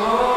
어.